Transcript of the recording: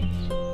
Thank